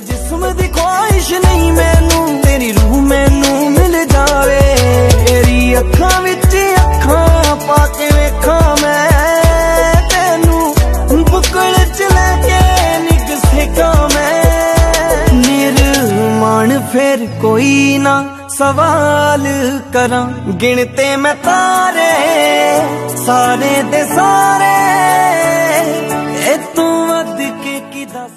ਜਿਸਮ ਦੀ ਖੁਆਇਸ਼ ਨਹੀਂ ਮੈਨੂੰ, ਤੇਰੀ ਰੂਹ ਮੈਨੂੰ ਮਿਲ ਜਾਵੇ। ਅੱਖਾਂ ਵਿੱਚ ਅੱਖਾਂ ਪਾ ਕੇ ਵੇਖਾਂ ਮੈਂ। ਤੈਨੂੰ ਬੁਕਲ ਚ ਲੈ ਕੇ ਫਿਰ ਕੋਈ ਨਾ ਸਵਾਲ ਕਰਾਂ। ਗਿਣਤੇ ਮੈਂ ਤਾਰੇ, ਸਾਰੇ ਤੇ ਸਾਰੇ। ਵੱਧ ਕੇ ਕੀ ਦੱਸ